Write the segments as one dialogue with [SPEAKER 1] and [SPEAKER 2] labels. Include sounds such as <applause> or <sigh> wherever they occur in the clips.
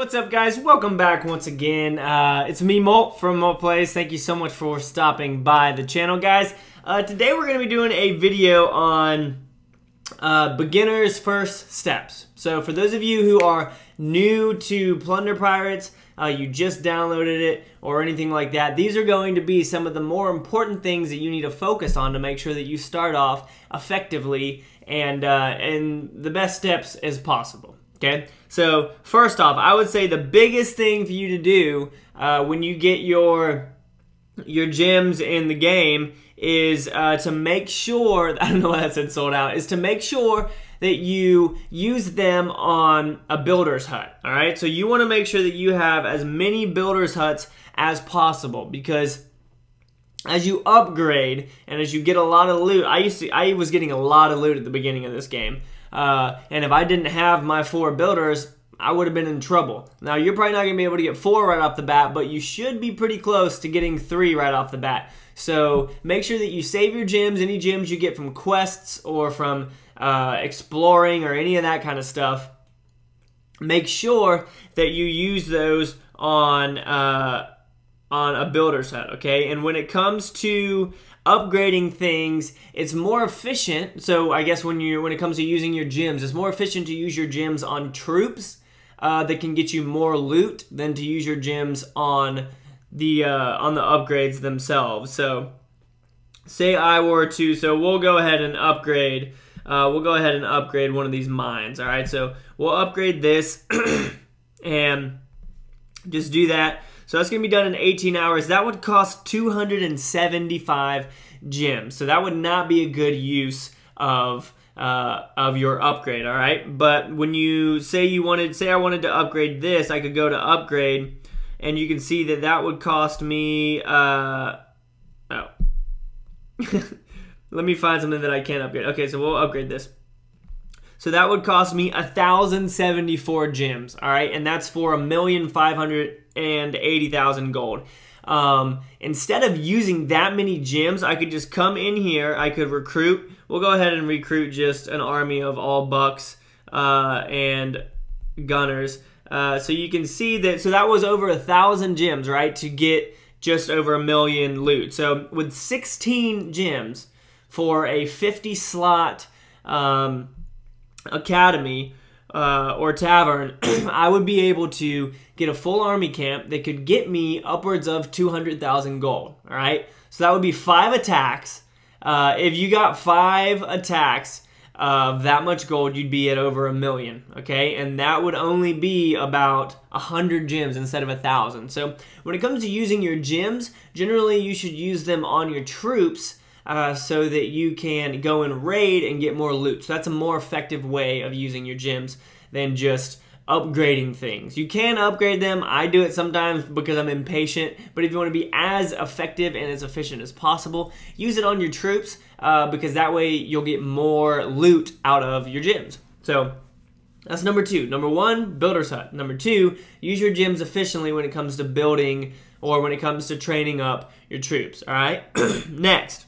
[SPEAKER 1] what's up guys? Welcome back once again. Uh, it's me, Molt, from Molt Plays. Thank you so much for stopping by the channel, guys. Uh, today we're going to be doing a video on uh, beginner's first steps. So for those of you who are new to Plunder Pirates, uh, you just downloaded it or anything like that, these are going to be some of the more important things that you need to focus on to make sure that you start off effectively and, uh, and the best steps as possible. Okay, so first off, I would say the biggest thing for you to do uh, when you get your your gems in the game is uh, to make sure, <laughs> I don't know why that said sold out, is to make sure that you use them on a builder's hut, all right? So you wanna make sure that you have as many builder's huts as possible because as you upgrade and as you get a lot of loot, I used to, I was getting a lot of loot at the beginning of this game. Uh, and if I didn't have my four builders, I would have been in trouble. Now, you're probably not going to be able to get four right off the bat, but you should be pretty close to getting three right off the bat. So make sure that you save your gems, any gems you get from quests or from uh, exploring or any of that kind of stuff. Make sure that you use those on uh, on a builder's hut, okay? And when it comes to upgrading things, it's more efficient. So I guess when you when it comes to using your gems, it's more efficient to use your gems on troops uh, that can get you more loot than to use your gems on the uh, on the upgrades themselves. So say I were to, so we'll go ahead and upgrade. Uh, we'll go ahead and upgrade one of these mines. All right, so we'll upgrade this <clears throat> and just do that. So that's going to be done in 18 hours. That would cost 275 gems. So that would not be a good use of uh, of your upgrade, all right? But when you say you wanted, say I wanted to upgrade this, I could go to upgrade, and you can see that that would cost me, uh, oh. <laughs> Let me find something that I can upgrade. Okay, so we'll upgrade this. So that would cost me 1,074 gems, all right? And that's for a million five hundred and eighty thousand gold. Um, instead of using that many gems, I could just come in here, I could recruit. We'll go ahead and recruit just an army of all bucks uh, and gunners. Uh, so you can see that, so that was over a thousand gems, right, to get just over a million loot. So with 16 gems for a 50 slot um, academy uh, or tavern, <clears throat> I would be able to get a full army camp that could get me upwards of 200,000 gold. All right, so that would be five attacks. Uh, if you got five attacks of that much gold, you'd be at over a million. Okay, and that would only be about a hundred gems instead of a thousand. So when it comes to using your gems, generally you should use them on your troops uh, so that you can go and raid and get more loot. So that's a more effective way of using your gems than just upgrading things. You can upgrade them. I do it sometimes because I'm impatient, but if you want to be as effective and as efficient as possible, use it on your troops uh, because that way you'll get more loot out of your gems. So that's number two. Number one, builder's hut. Number two, use your gems efficiently when it comes to building or when it comes to training up your troops. All right. <clears throat> Next,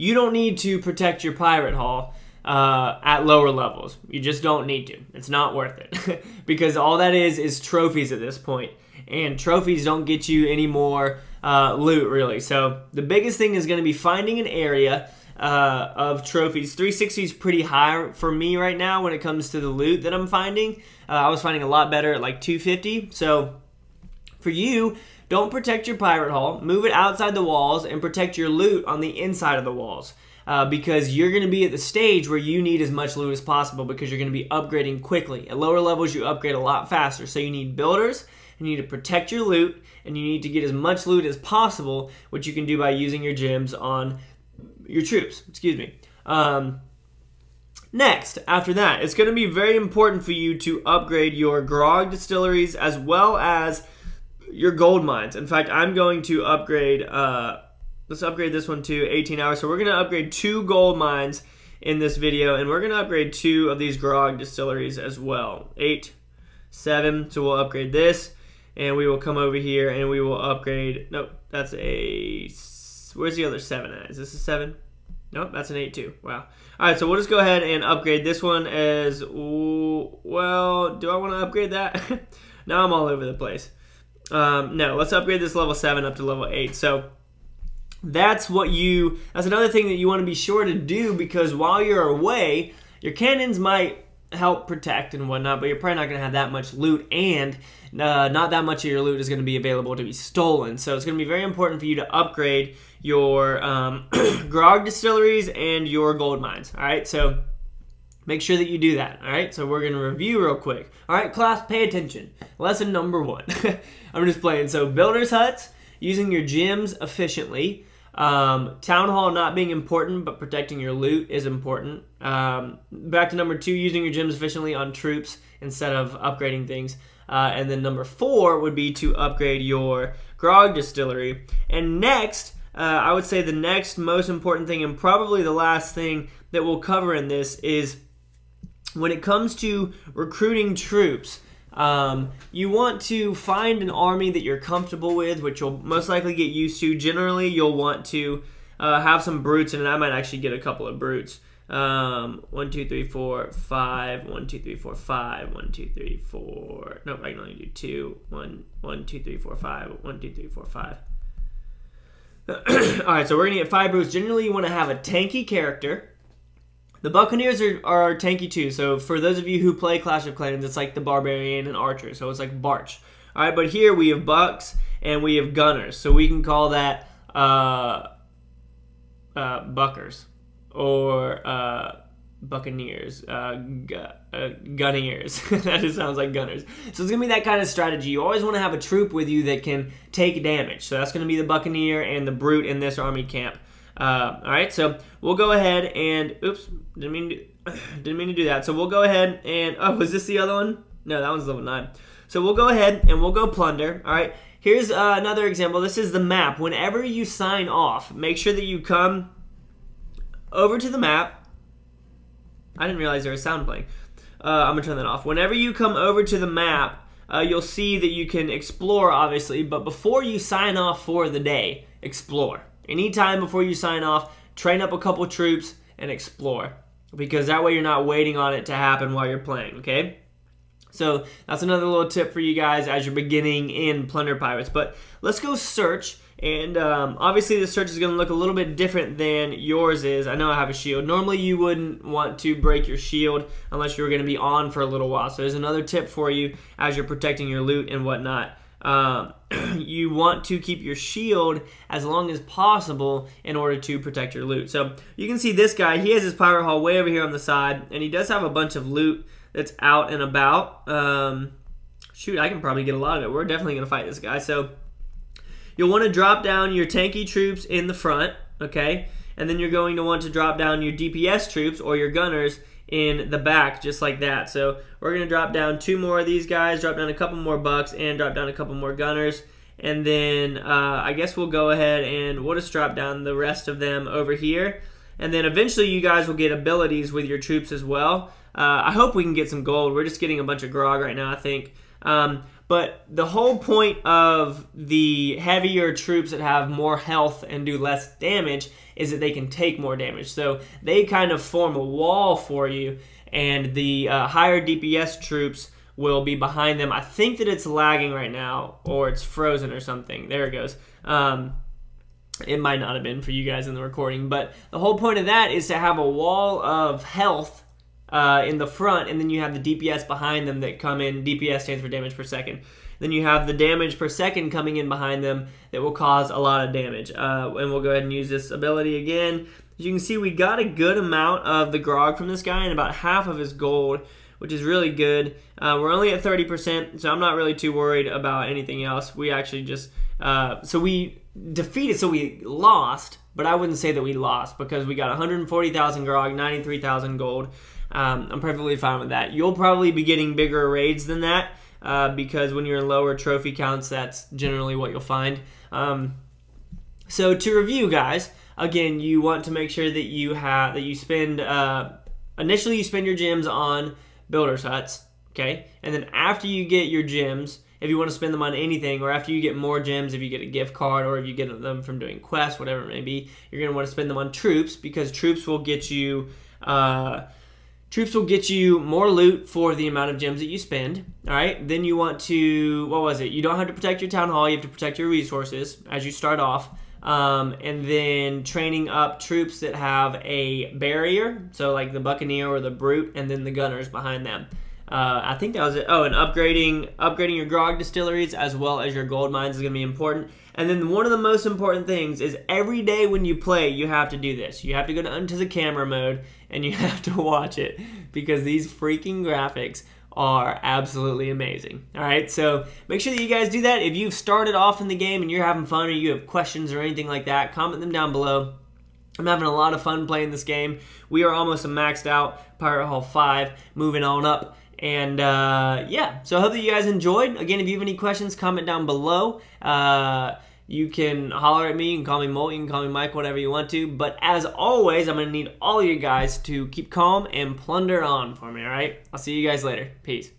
[SPEAKER 1] you don't need to protect your pirate hall uh, at lower levels. You just don't need to. It's not worth it <laughs> because all that is is trophies at this point, and trophies don't get you any more uh, loot really. So the biggest thing is going to be finding an area. Uh, of trophies. 360 is pretty high for me right now when it comes to the loot that I'm finding. Uh, I was finding a lot better at like 250. So for you, don't protect your pirate hall. Move it outside the walls and protect your loot on the inside of the walls. Uh, because you're going to be at the stage where you need as much loot as possible because you're going to be upgrading quickly. At lower levels, you upgrade a lot faster. So you need builders, you need to protect your loot, and you need to get as much loot as possible, which you can do by using your gems on your troops. Excuse me. Um, Next, after that, it's going to be very important for you to upgrade your grog distilleries as well as your gold mines. In fact, I'm going to upgrade, uh, let's upgrade this one to 18 hours. So we're going to upgrade two gold mines in this video, and we're going to upgrade two of these grog distilleries as well. Eight, seven, so we'll upgrade this, and we will come over here and we will upgrade, nope, that's a, where's the other seven at? Is this a seven? Nope, that's an 8 too. Wow. All right, so we'll just go ahead and upgrade this one as well. Do I want to upgrade that? <laughs> now I'm all over the place. Um, no, let's upgrade this level 7 up to level 8. So that's what you, that's another thing that you want to be sure to do because while you're away, your cannons might help protect and whatnot, but you're probably not going to have that much loot, and uh, not that much of your loot is going to be available to be stolen. So it's going to be very important for you to upgrade your um, <clears throat> grog distilleries and your gold mines. All right, so make sure that you do that. All right, so we're going to review real quick. All right, class, pay attention. Lesson number one. <laughs> I'm just playing. So builders huts, using your gems efficiently. Um, town hall not being important, but protecting your loot is important. Um, back to number two, using your gems efficiently on troops instead of upgrading things. Uh, and then number four would be to upgrade your grog distillery. And next, uh, I would say the next most important thing, and probably the last thing that we'll cover in this, is when it comes to recruiting troops. Um, you want to find an army that you're comfortable with, which you'll most likely get used to. Generally, you'll want to uh, have some brutes, and I might actually get a couple of brutes. Um, one, two, three, four, five. One, two, three, four, five. One, two, three, four. Nope, I can only do two. One, one, two, three, four, five. One, two, three, four, five. <clears throat> All right, so we're gonna get five brutes. Generally, you want to have a tanky character the Buccaneers are, are tanky too. So for those of you who play Clash of Clans, it's like the Barbarian and Archer. So it's like Barch. All right, but here we have Bucks and we have Gunners. So we can call that uh, uh, Buckers or uh, Buccaneers, uh, gu uh, Gunniers. <laughs> that just sounds like Gunners. So it's to be that kind of strategy. You always want to have a troop with you that can take damage. So that's to be the Buccaneer and the Brute in this army camp. Uh, all right, so we'll go ahead and oops, didn't mean to, <clears throat> didn't mean to do that. So we'll go ahead and oh, was this the other one? No, that one's level nine. So we'll go ahead and we'll go plunder. All right, here's uh, another example. This is the map. Whenever you sign off, make sure that you come over to the map. I didn't realize there was sound playing. Uh, I'm gonna turn that off. Whenever you come over to the map, uh, you'll see that you can explore, obviously, but before you sign off for the day, explore. Anytime before you sign off, train up a couple troops and explore. Because that way you're not waiting on it to happen while you're playing, okay? So that's another little tip for you guys as you're beginning in Plunder Pirates. But let's go search. And um, obviously the search is going to look a little bit different than yours is. I know I have a shield. Normally you wouldn't want to break your shield unless you were going to be on for a little while. So there's another tip for you as you're protecting your loot and whatnot. Um, <clears throat> you want to keep your shield as long as possible in order to protect your loot. So you can see this guy, he has his pirate hall way over here on the side, and he does have a bunch of loot that's out and about. Um, shoot, I can probably get a lot of it. We're definitely going to fight this guy. So you'll want to drop down your tanky troops in the front, okay? And then you're going to want to drop down your DPS troops or your gunners in the back just like that. So we're going to drop down two more of these guys, drop down a couple more bucks, and drop down a couple more gunners. And then uh, I guess we'll go ahead and we'll just drop down the rest of them over here. And then eventually you guys will get abilities with your troops as well. Uh, I hope we can get some gold. We're just getting a bunch of grog right now, I think. Um, but the whole point of the heavier troops that have more health and do less damage is that they can take more damage. So they kind of form a wall for you, and the uh, higher DPS troops will be behind them. I think that it's lagging right now, or it's frozen or something. There it goes. Um, it might not have been for you guys in the recording, but the whole point of that is to have a wall of health uh, in the front, and then you have the DPS behind them that come in. DPS stands for damage per second. Then you have the damage per second coming in behind them that will cause a lot of damage. Uh, and we'll go ahead and use this ability again. As you can see, we got a good amount of the grog from this guy and about half of his gold, which is really good. Uh, we're only at 30%, so I'm not really too worried about anything else. We actually just, uh, so we defeated, so we lost, but I wouldn't say that we lost because we got 140,000 grog, 93,000 gold. Um, I'm perfectly fine with that. You'll probably be getting bigger raids than that uh, because when you're in lower trophy counts, that's generally what you'll find. Um, so to review, guys, again, you want to make sure that you have that you spend uh, initially you spend your gems on builders huts, okay, and then after you get your gems if you want to spend them on anything, or after you get more gems, if you get a gift card, or if you get them from doing quests, whatever it may be, you're going to want to spend them on troops because troops will get you. Uh, Troops will get you more loot for the amount of gems that you spend. All right. Then you want to, what was it? You don't have to protect your town hall. You have to protect your resources as you start off. Um, and then training up troops that have a barrier. So like the Buccaneer or the Brute, and then the gunners behind them. Uh, I think that was it. Oh, and upgrading upgrading your grog distilleries as well as your gold mines is going to be important. And then one of the most important things is every day when you play, you have to do this. You have to go to, into the camera mode and you <laughs> have to watch it because these freaking graphics are absolutely amazing. All right, so make sure that you guys do that. If you've started off in the game and you're having fun or you have questions or anything like that, comment them down below. I'm having a lot of fun playing this game. We are almost a maxed out Pirate Hall 5, moving on up. And uh, yeah, so I hope that you guys enjoyed. Again, if you have any questions, comment down below. Uh, you can holler at me. You can call me Mo. You can call me Mike, whatever you want to. But as always, I'm going to need all of you guys to keep calm and plunder on for me, all right? I'll see you guys later. Peace.